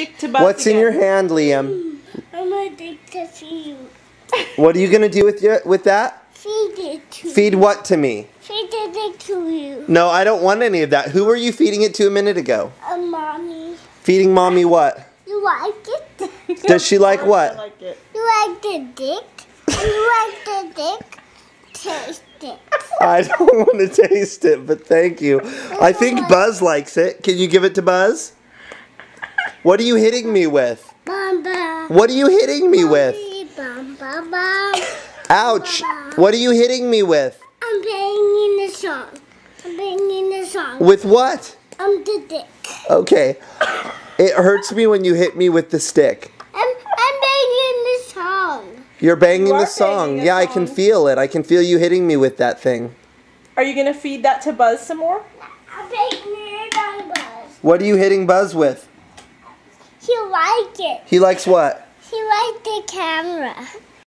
stick to Buzz What's in your hand, Liam? I'm addicted to you. What are you gonna do with your with that? Feed it to Feed what to me? Feed it to you. No, I don't want any of that. Who were you feeding it to a minute ago? A mommy. Feeding mommy what? You like it? Does she like I what? like it. You like the dick? You like the dick? Taste it. I don't want to taste it, but thank you. I think Buzz likes it. Can you give it to Buzz? What are you hitting me with? Bum bum. What are you hitting me with? Bum bum bum. Ouch! What are you hitting me with? I'm banging the song. I'm banging the song. With what? I'm the dick. Okay. It hurts me when you hit me with the stick. I'm, I'm banging the song. You're banging You the song. banging the yeah, I can feel it. I can feel you hitting me with that thing. Are you gonna feed that to Buzz some more? I'm banging it on Buzz. What are you hitting Buzz with? He like it. He likes what? He like the camera.